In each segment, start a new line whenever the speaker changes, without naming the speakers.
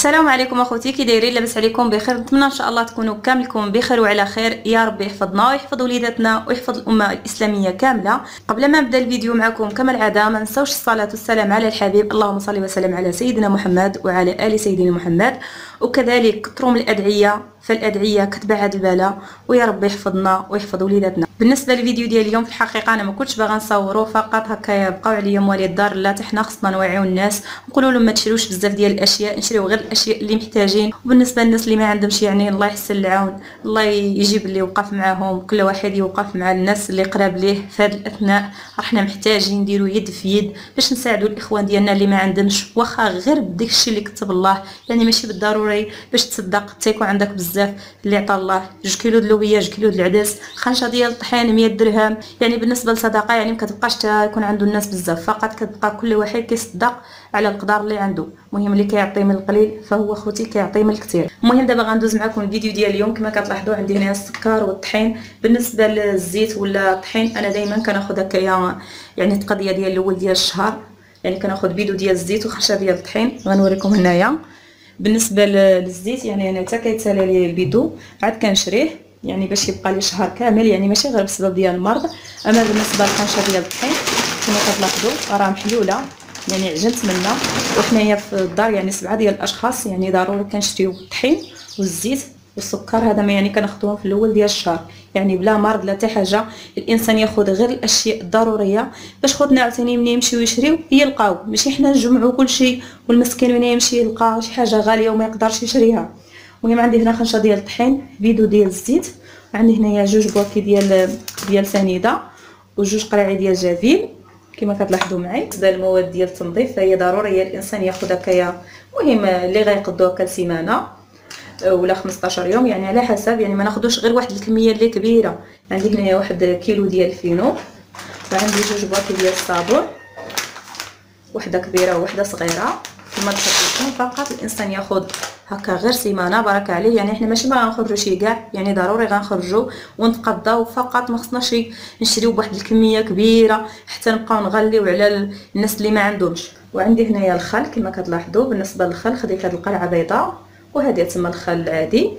السلام عليكم أخوتي كي دايرين لاباس عليكم بخير نتمنى إن شاء الله تكونوا كاملكم بخير وعلى خير. يا ربي يحفظنا ويحفظ وليداتنا ويحفظ الأمة الإسلامية كاملة. قبل ما نبدا الفيديو معكم كما العادة ما نساوش الصلاة والسلام على الحبيب. اللهم صل وسلم على سيدنا محمد وعلى آل سيدنا محمد. وكذلك كثروا من الأدعية فالأدعية كتبعد البلاء ويا ربي يحفظنا ويحفظ وليداتنا. بالنسبة للفيديو ديال اليوم في الحقيقة أنا ما كنتش باغا نصورو فقط هكا يبقاو عليا موالي الدار. لا حنا خصنا نوعيو الناس. نقولوا لهم ما تشريوش بزاف ديال الأشياء نشريو غير الأشياء اللي محتاجين. وبالنسبة للناس اللي ما عندهمش يعني الله يحسن العون. الله يجيب اللي وقف معاهم كل واحد يوقف مع الناس اللي قراب ليه في هذا الأثناء. رحنا محتاجين نديرو يد في يد باش نساعدوا الإخوان ديالنا اللي ما عندهمش. واخا غير بديك الشيء اللي كتب الله يعني ماشي بالضروري باش تصدق تيكون عندك بزاف اللي عطا الله. جوج كيلو د اللوبيا جوج كيلو د العدس. خنشة ديال الطحين 100 درهم. يعني بالنسبة للصدقه يعني ما كتبقاش يكون عنده الناس بزاف. فقط كتبقى كل واحد كيصدق على القدر اللي عنده. المهم اللي كيعطي من القليل فهو خوتي كيعطي من الكثير. المهم دابا غندوز معكم الفيديو ديال اليوم. كما كتلاحظوا عندي هنا السكر والطحين. بالنسبة للزيت ولا الطحين أنا دائما كناخذ هكايا يعني التقضيه ديال الأول ديال الشهر. يعني كناخذ بيدو ديال الزيت وخرشه ديال الطحين. غنوريكم هنايا. بالنسبة للزيت يعني أنا حتى كيتسالى لي البيدو عاد كنشريه يعني باش يبقى لي شهر كامل يعني ماشي غير بسبب ديال المرض. أما بالنسبة للخنشه ديال الطحين كما كتلاحظوا راه محلوله يعني عجنت منها. وحنايا في الدار يعني سبعة ديال الأشخاص يعني ضروري كنشريو الطحين والزيت والسكر. هذا ما يعني كناخذوهم في الأول ديال الشهر. يعني بلا مرض لا حتى حاجة. الإنسان ياخذ غير الأشياء الضرورية. باش خوتنا عاوتاني ملي يمشيو يشريو يلقاو. ماشي حنا نجمعوا كل شيء والمسكين ملي يمشي يلقى شي حاجة غالية وما يقدرش يشريها. المهم عندي هنا خنشة ديال الطحين بيدو ديال الزيت. عندي هنايا جوج بواكي ديال ديال سنيدة وجوج قراعي ديال جافيل. كما كتلاحظوا معي بالنسبة المواد ديال التنظيف. فهي ضرورية الإنسان ياخذ هكايا المهم اللي غيقدو هكا لسيمانة. ولا 15 يوم يعني على حسب يعني ما ناخذوش غير واحد الكمية اللي كبيرة. عندي هنايا واحد كيلو ديال الفينو وعندي جوج بواكي ديال الصابون وحدة كبيرة وحده صغيرة. كما تحط فقط الإنسان ياخذ هكا غير سيمانة بارك عليه. يعني إحنا ماشي ما شي كاع يعني ضروري غنخرجوا ونتقضاو فقط ما خصناش نشريو بواحد الكمية كبيرة حتى نبقاو نغليو على الناس اللي ما عندهمش. وعندي هنايا الخل كما كتلاحظوا بالنسبة للخل خديت هاد القرعه بيضاء. وهذه تما الخل العادي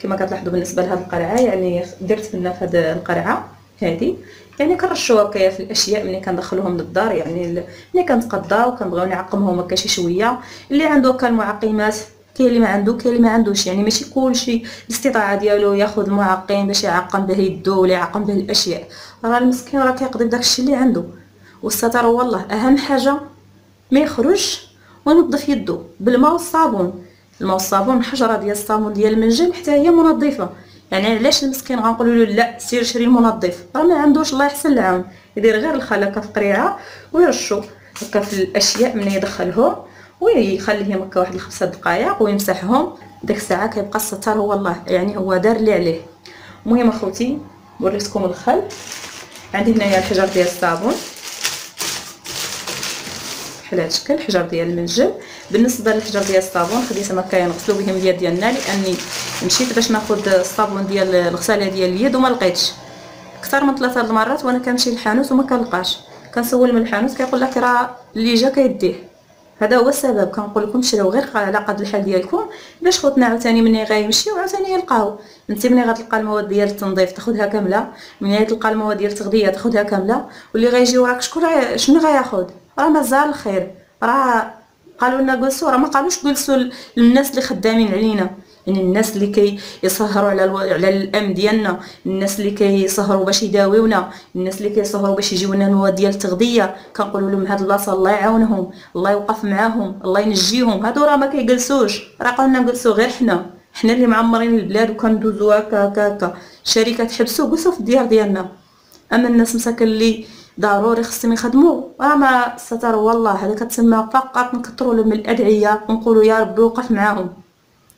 كما كتلاحظوا بالنسبة لهاد القرعه يعني درت منها في هاد القرعه هذه. يعني كنرشوا هكايا في الأشياء ملي كندخلوهم للدار يعني ملي كنتقضاو كنبغيو نعقمهم هكا شي شوية. اللي عنده هكا المعقمات كاين اللي ما عنده كاين اللي ما عندوش. يعني ماشي كلشي الاستطاعة ديالو ياخذ المعقم باش يعقم به يدو ولا يعقم به الأشياء. راه المسكين راه كيقضي بداكشي اللي عنده. والستر والله أهم حاجة ما يخرجش ونظف يدو بالماء والصابون. الماء والصابون حجرة ديال الصابون ديال المنجل حتى هي منظفة. يعني علاش المسكين غنقولوا له لا سير شري المنظف. راه ما عندوش الله يحسن العون يدير غير الخل هكا في قريعه ويرشو. هكا في الأشياء من يدخلهم ويخليهم هكا واحد الخمسة دقائق ويمسحهم. ديك الساعة كيبقى الستار هو الله يعني هو دار اللي عليه. المهم أخوتي وريتكم الخل. عندي هنايا الحجر ديال الصابون. بحال هاد الشكل حجر ديال المنجل بالنسبة للحجر ديال الصابون خديتهم هكايا نغسلو بهم اليد ديالنا لأني مشيت باش ناخذ الصابون ديال الغسالة ديال اليد وما لقيتش. أكثر من ثلاثة المرات وأنا كنمشي للحانوت وما كنلقاش. كنسول من الحانوت كيقول لك راه اللي جا كيديه. هذا هو السبب. كنقول لكم شريو غير على قد الحال ديالكم باش خوتنا عاوتاني ملي غيمشيو عاوتاني يلقاو. أنت ملي غتلقى المواد ديال التنظيف تاخذها كاملة؟ ملي تلقى المواد ديال التغذية تاخذها كاملة؟ واللي غيجي وراك شكون شنو غياخذ راه مازال الخير. راه قالوا لنا جلسوا راه ما قالوش جلسوا للناس اللي خدامين علينا. يعني الناس اللي كيسهروا على ألو... على الامن ديالنا الناس اللي كيسهروا باش يداويونا الناس اللي كيسهروا باش يجيو لنا المواد ديال التغذية. كنقولوا لهم هاد البلاصة الله يعاونهم الله يوقف معاهم الله ينجيهم. هادو راه ما كيجلسوش. راه قالنا نجلسوا غير حنا. حنا اللي معمرين البلاد وكندوزو هكا هكا هكا. شركات حبسوا جلسوا في الديار ديالنا. أما الناس مساكن اللي ضروري خصهم يخدموا راه ما ستر والله هذا كتسمى فقط نكثروا لهم الأدعية ونقولوا يا ربي وقف معاهم.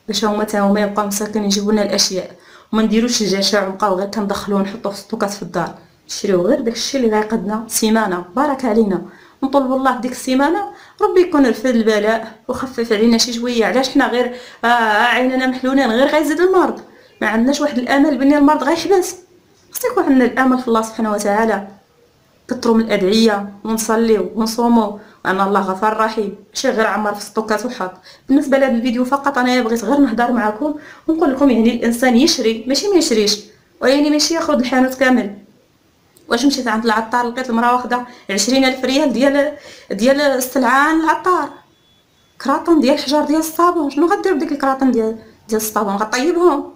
باش هما تا هما يبقاو مساكن يجيبوا لنا الأشياء. وما نديروش الجشع ونبقاو غير كندخلوه نحطوه في ستوكات في الدار. نشريو غير داكشي اللي غيقدنا سيمانة. بارك علينا. نطلب الله ديك السيمانة. ربي يكون رفد البلاء وخفف علينا شي شوية. علاش حنا غير آه عيننا محلولين غير غيزيد المرض؟ ما عندناش واحد الأمل بان المرض غيحبس خص يكون عندنا الأمل في الله سبحانه وتعالى. كثروا من الأدعية ونصليو ونصوموا. ان الله غفار رحيم. ماشي غير عمر في ستوكات وحاط. بالنسبة لهذا الفيديو فقط أنا بغيت غير نهضر معكم ونقول لكم يعني الإنسان يشري ماشي ما يشريش. ويعني ماشي ياخذ الحانوت كامل. واش مشيت عند العطار لقيت المرأة واخدة عشرين ألف ريال ديال ديال السلعه العطار. كراطون ديال الحجار ديال الصابون. شنو غدير بديك الكراطون ديال ديال الصابون؟ غطيبهم.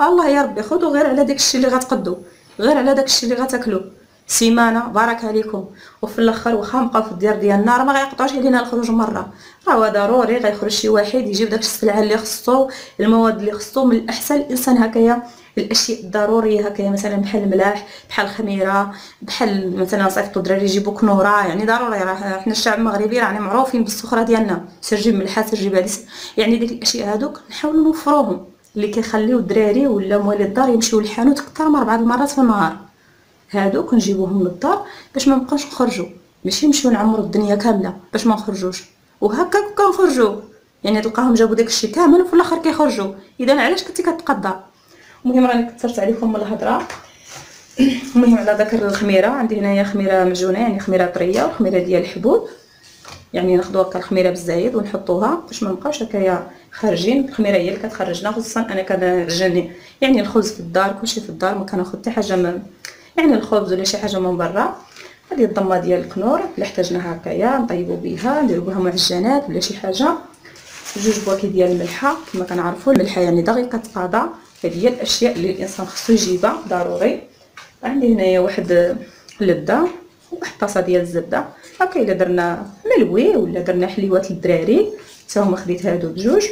الله يا ربي خذوا غير على داك الشيء اللي غتقدو. غير على داك الشيء اللي غتاكلو. سيمانه بارك عليكم. وفي الآخر واخا نبقاو في الديار ديال النار ما غيقطعوش علينا الخروج مرة. راه ضروري غيخرج شي واحد يجيب داك السلعه اللي خصو المواد اللي خصو من الأحسن الإنسان هكايا. الأشياء الضروريه هكايا مثلا بحال الملاح بحال الخميرة بحال مثلا صيفطوا الدراري يجيبوا كنورة يعني ضروري راه. حنا الشعب المغربي راني معروفين بالسخره ديالنا. سير جيب ملحة سير جيب يعني ديك الأشياء هادوك نحاولوا نوفروهم اللي كيخليو الدراري ولا موالي الدار يمشيو للحانوت أكثر من أربع المرات في النهار. هادوك نجيبوهم للدار باش ما نبقاوش نخرجوا ماشي نمشيو نعمروا الدنيا كاملة باش ما نخرجوش. وهكا كنخرجوا يعني تلقاهم جابوا داكشي كامل وفي الآخر كيخرجوا إذا علاش كنتي كتقضى المهم راني كثرت عليكم من الهضرة. المهم على داك الخميرة. عندي هنايا خميرة معجونه يعني خميرة طرية وخميرة ديال الحبوب. يعني ناخذ هكا الخميرة بالزايد ونحطوها باش ما نبقاوش هكايا خارجين. الخميرة هي اللي كتخرجنا خصوصا أنا كنعجبني يعني الخبز في الدار كلشي في الدار ما كناخذ حتى حاجة من يعني الخبز ولا شي حاجة من برا. هذه الضمة ديال الكنور اللي احتاجناها هكايا نطيبوا بها نديروا بها معجنات ولا شي حاجة. جوج بواكي ديال الملحة كما كنعرفوا الملحة يعني دغيا كتقاضى هذه هي الأشياء اللي الإنسان خصو يجيبها ضروري. عندي هنايا واحد اللذه واحد طاسه ديال الزبدة. هكا إلا درنا ملوي ولا درنا حليوات للدراري حتى هما خديت هادو بجوج.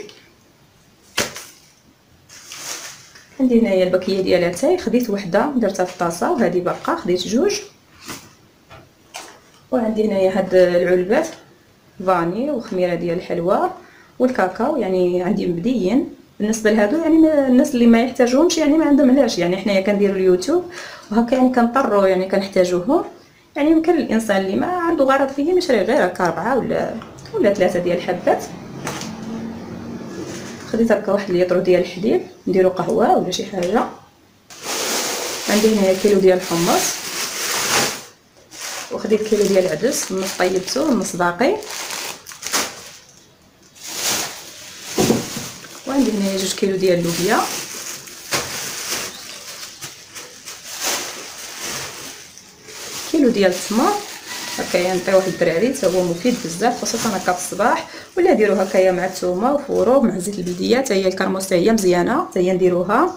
عندي هنايا الباكيه ديال اتاي خديت وحدة درتها في الطاسه وهذه باقا خديت جوج. وعندي هنايا هاد العلبات فاني وخميرة ديال الحلوى والكاكاو يعني عندي مبديين. بالنسبة لهادو يعني الناس اللي ما يحتاجوهمش يعني ما عندهم علاش. يعني حنايا كنديروا اليوتيوب وهكا يعني كنضطروا يعني كنحتاجوهم. يعني يمكن الإنسان اللي ما عنده غرض فيه يشري غير هكا أربعة ولا ولا ثلاثة ديال الحبات. خديت هكا واحد ليطرو ديال الحليب نديرو قهوة ولا شي حاجة. عندي هنايا كيلو ديال الحمص. وخديت كيلو ديال العدس نص طيبته ونص باقي. وعندي هنايا جوج كيلو ديال اللوبيا كيلو ديال التمر هكايا نعطيوه واحد الدراري حتى هو مفيد بزاف خصوصا هكا في الصباح. ولا ديروا هكايا مع الثومه وفورو مع زيت البلدية حتى هي الكرموس هي مزيانة حتى هي نديروها.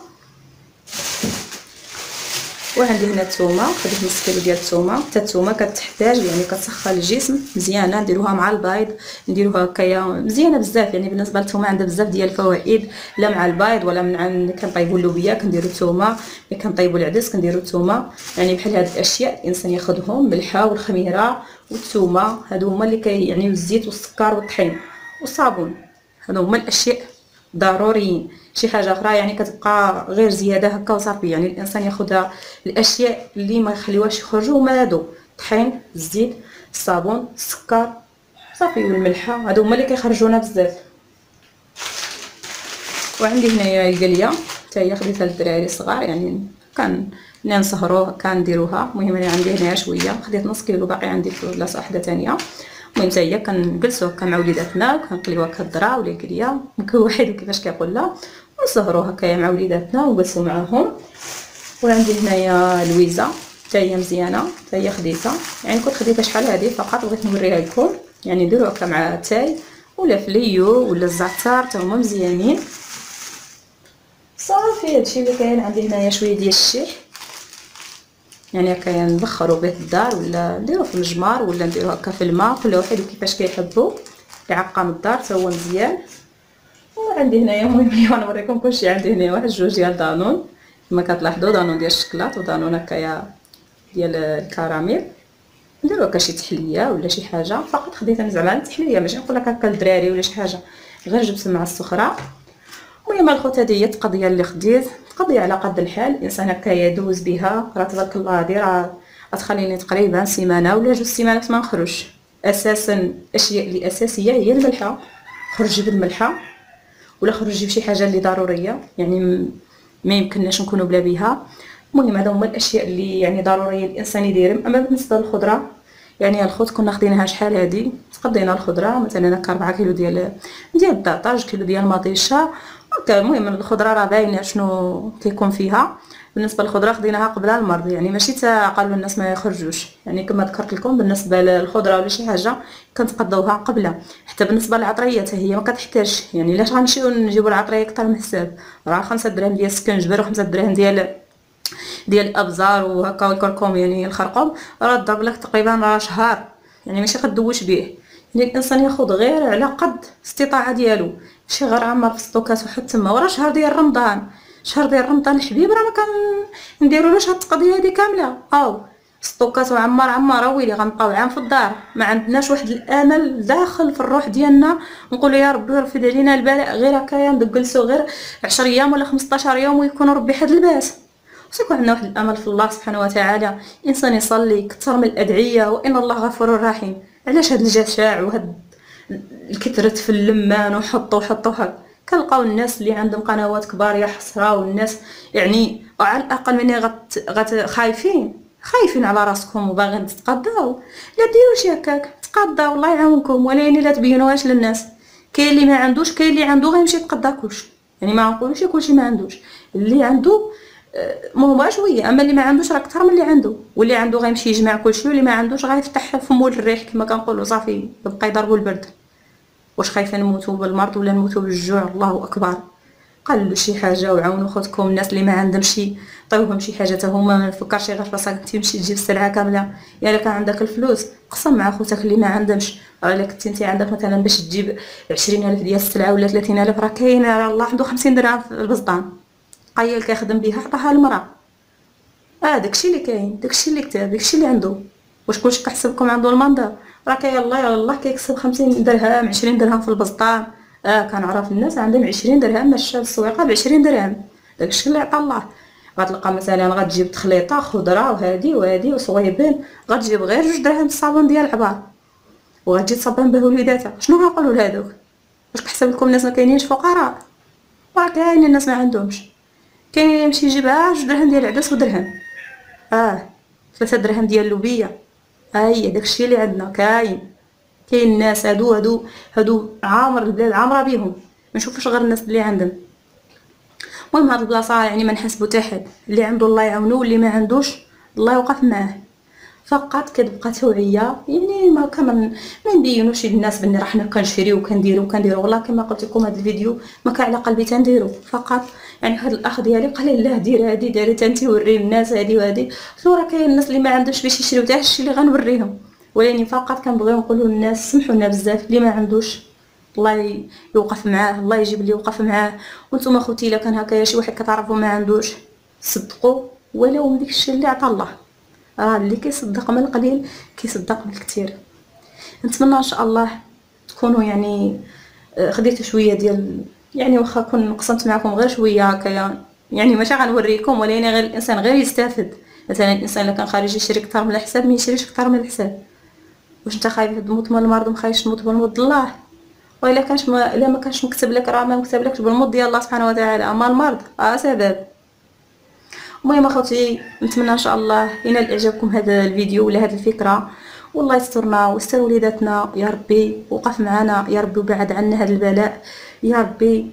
وعندي هنا الثومه خديت نص كيلو ديال الثومه حتى الثومه كتحتاج يعني كتسخن الجسم مزيانة نديروها مع البيض نديروها هكايا مزيانة بزاف. يعني بالنسبة للثومه عندها بزاف ديال الفوائد لا مع البيض ولا من كنطيبوا اللوبيا كنديروا الثومه ملي كنطيبوا العدس كنديروا الثومه يعني بحال هاد الأشياء الإنسان ياخذهم ملحة والخميرة والثومه هادو هما اللي كي يعني الزيت والسكر والطحين والصابون. هادو هما الأشياء ضروريين شي حاجة أخرى يعني كتبقى غير زيادة هكا وصافي. يعني الإنسان ياخذ الأشياء اللي ما يخليوهاش يخرجوا هما هادو الطحين الزيت الصابون السكر صافي والملحة. هادو هما اللي كيخرجونا بزاف. وعندي هنايا القلية حتى هي خديتها للدراري الصغار يعني كان ملي نسهروا كنديروها المهم أنا عندي هنايا شوية خديت نص كيلو باقي عندي في بلاصة وحده ثانية المهم حتى هي كنجلسوا هكا مع وليداتنا وكنقليو هكا الذره ولا القليه كل واحد كيفاش كيقول لها ونسهروا هكايا مع وليداتنا ونجلسوا معاهم. وعندي هنايا لويزا حتى هي مزيانة حتى هي خديتها. يعني كنت خديتها شحال هذه فقط بغيت نوريها لكم. يعني نديرو هكا مع تاي ولا فليو ولا الزعتر حتى هما مزيانين. صافي هادشي اللي كاين. عندي هنايا شوية ديال الشيح. يعني هكا نبخروا به الدار ولا نديرو في المجمر ولا نديرو هكا في الماء كل واحد وكيفاش كيحبوا يعقم الدار حتى هو مزيان. وعندي هنايا المهم اليوم نوريكم كلشي. عندي هنايا واحد جوج ديال دانون. كما كتلاحظوا دانون ديال الشكلاط ودانون هكايا ديال الكراميل. نديرو هكا شي تحلية ولا شي حاجة. فقط خديتها زعما التحليه ماشي نقول لك هكا الدراري ولا شي حاجة. غير جبت مع السخره المهم الخوت هذه هي القضية اللي خديت. قضيه على قد الحال. الانسان هكا يدوز بها. راه تبارك الله هذه راه غتخليني تقريبا سيمانة ولا جوج سيمانات ما نخرجش. أساسا الاشياء اللي أساسية هي الملحة. خرجي بالملحة ولا خرجي بشي حاجة اللي ضرورية. يعني ما يمكنناش نكونوا بلا بها المهم هذا هما الأشياء اللي يعني ضرورية الإنسان يديرهم. أما بالنسبة للخضرة يعني الخوت كنا خديناها شحال هادي؟ تقضينا الخضرة مثلا هكا 4 كيلو ديال ديال الدطاج كيلو ديال المطيشه المهم الخضرة راه باينة شنو كيكون فيها. بالنسبة للخضرة خديناها قبل المرض يعني ماشي تا قالوا الناس ما يخرجوش. يعني كما ذكرت لكم بالنسبة للخضرة ولا شي حاجة كنتقضوها قبلها. حتى بالنسبة للعطرية حتى هي ما كتحتاجش. يعني علاش غنمشيو نجيبو العطرية أكثر من حساب؟ راه 5 دراهم ديال السكنجبر و5 دراهم ديال ديال الابزار وهكا والكركم يعني الخرقوم. راه ضرب لك تقريبا راه شهر. يعني ماشي غدوش به يعني الإنسان ياخذ غير على قد الاستطاعه ديالو. ماشي غير عمر في ستوكات وحط تما. وراه شهر ديال رمضان. شهر ديال رمضان الحبيب راه ما كان نديرولوش هاد التقضيه هادي كاملة. أو ستوكات وعمار عمار ويلي غنبقاو عام في الدار. ما عندناش واحد الآمل داخل في الروح ديالنا. نقولوا يا ربي رفد علينا البلاء غير هكايا ندقلسو غير 10 أيام ولا 15 يوم ويكون ربي حد الباس. وسيكون عندنا واحد الآمل في الله سبحانه وتعالى. إنسان يصلي كثر من الأدعية وإن الله غفور رحيم. علاش هاد الجشاع وهاد الكثرة في اللمان وحطوا حطوا هكا كنلقاو الناس اللي عندهم قنوات كبار يا حسره والناس يعني على الأقل مني غت, غت خايفين خايفين على راسكم وباغيين تتقداو. لا ديروش هكاك تقداو الله يعاونكم ولكن لا تبينوهاش للناس. كاين اللي ما عندوش كاين اللي عنده غيمشي يتقدا كلشي يعني ما نقولوش كلشي ما عندوش. اللي عنده آه، مو شوية أما اللي ما عندوش راه أكثر من اللي عنده واللي عنده غيمشي يجمع كلشي واللي ما عندوش غيفتح فمو الريح كما كنقولوا. صافي يبقى يضربوا البرد. واش خايفة نموتوا بالمرض ولا نموتوا بالجوع؟ الله أكبر. قالوا شي حاجة وعاونوا خوتكم الناس اللي ما عندهم شي. طيبهم شي حاجة حتى هما ما نفكرش غير راسك تمشي تجيب السلعة كاملة. يا الا كان عندك الفلوس قسم مع خوتك اللي ما عندهمش. الا كنتي انت عندك مثلا باش تجيب عشرين ألف ديال السلعة ولا ثلاثين ألف راه كاين راه الله عنده خمسين درهم في قايل كيخدم بها عطاها المرأة. آه داكشي اللي كاين داكشي اللي كتاب داكشي اللي عنده. واش كلشي كحسبكم عنده المنظر؟ راه كاين الله الله كيكسب خمسين درهم عشرين درهم في البسطام. آه كنعرف الناس عندهم عشرين درهم ماشيه للسويقه بعشرين درهم. داكشي اللي عطا الله. غتلقى مثلا غتجيب تخليطة خضرة وهادي وهادي وصويبين غتجيب غير جوج دراهم الصابون ديال العبار. وغتجي تصبن به وليداتها. شنو غنقولوا لهادوك؟ واش كحسب لكم الناس ما كاينينش فقراء؟ راه كاين الناس ما عندهمش. اللي يمشي يجيبها جوج درهم ديال العدس ودرهم. آه ثلاثة درهم ديال اللوبيه هاي داكشي اللي عندنا. كاين. كاين الناس هادو هادو هادو عامر البلاد عامرة بيهم. ما نشوفوش غير الناس اللي عندهم. المهم هاد البلاصة يعني ما نحسبو حد. اللي عنده الله يعاونو واللي ما عندوش الله يوقف معاه. فقط كتبقى توعية. يعني ما كمان ما نبينوش للناس بني راه حنا كنشريو وكنديرو وكنديرو. والله كما قلت لكم هذا الفيديو ما كان على قلبي تنديرو فقط يعني هاد الأخ ديالي قال لي لا دير هادي ديري تنتي وري الناس هادي وهادي. قلت راه كاين؟ الناس اللي ما عندوش باش يشريو حتى الشي اللي غنوريهم. ولكن فقط كنبغيو نقولوا للناس سمحوا لنا بزاف اللي ما عندوش. الله يوقف معاه الله يجيب لي يوقف معاه. وأنتم اخوتي إلا كان هكايا شي واحد كتعرفوا ما عندوش صدقوا ولو من ديك الشيء اللي عطا الله. راه اللي كيصدق من القليل كيصدق بالكثير نتمنى إن شاء الله تكونوا يعني آه، خديتوا شوية ديال يعني واخا كون قسمت معكم غير شوية هكايا يعني ماشي غنوريكم ولكن غير الإنسان غير يستافد. مثلا الإنسان إلا كان خارج يشري كثر من الحساب ما يشريش كثر من الحساب. واش أنت خايف تموت من المرض؟ مخايفش تموت بالموت؟ الله. وإلا كانش ما إلا ما كانش مكتب لك راه ما مكتب لكش بالموت ديال الله سبحانه وتعالى. أما المرض آه سبب. المهم أخوتي نتمنى إن شاء الله ينال اعجابكم هذا الفيديو ولا هذه الفكرة. والله يسترنا ويستر وليداتنا يا ربي وقف معنا يا ربي وبعد عنا هذا البلاء يا ربي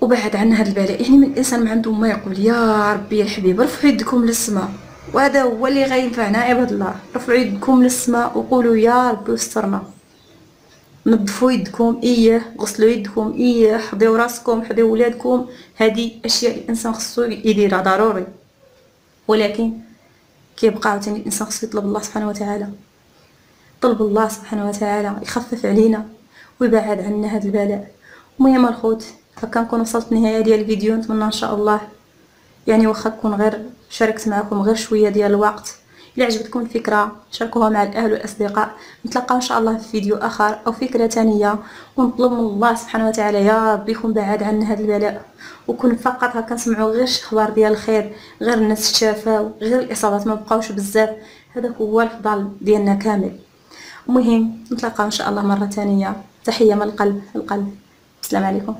وبعد عنا هذا البلاء. يعني من الانسان ما عنده ما يقول يا ربي يا الحبيب رفعوا يدكم للسماء. وهذا هو اللي غينفعنا عباد الله. رفعوا يدكم للسماء وقولوا يا ربي استرنا نظفوا يدكم إيه غسلوا يدكم إيه حضيو راسكم حضيو ولادكم. هذه أشياء الإنسان خصو يديرها ضروري. ولكن كيبقى عاوتاني الإنسان خصو يطلب الله سبحانه وتعالى. طلب الله سبحانه وتعالى يخفف علينا ويبعد عنا هذا البلاء. المهم الخوت هكا نكون وصلت النهايه ديال الفيديو. نتمنى إن شاء الله يعني واخا تكون غير شاركت معكم غير شوية ديال الوقت. إلا عجبتكم الفكرة شاركوها مع الأهل والأصدقاء. نتلاقاو إن شاء الله في فيديو آخر أو فكرة ثانية. ونطلب من الله سبحانه وتعالى يا ربي يكون بعاد عنا هذا البلاء. وكون فقط هكا نسمعوا غير شي أخبار ديال الخير غير الناس تشافاو غير الإصابات ما بقاوش بزاف. هذا هو الفضل ديالنا كامل. المهم نتلاقاو إن شاء الله مرة ثانية تحية من القلب القلب. السلام عليكم.